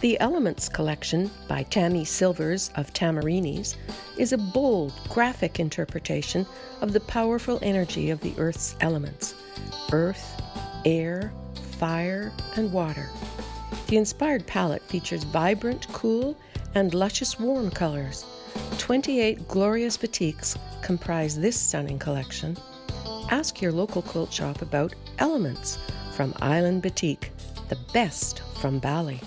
The Elementz collection by Tammy Silvers of Tamarini's is a bold, graphic interpretation of the powerful energy of the Earth's elements earth, air, fire, and water. The inspired palette features vibrant, cool, and luscious warm colors. 28 glorious batiks comprise this stunning collection. Ask your local quilt shop about Elementz from Island Batik, the best from Bali.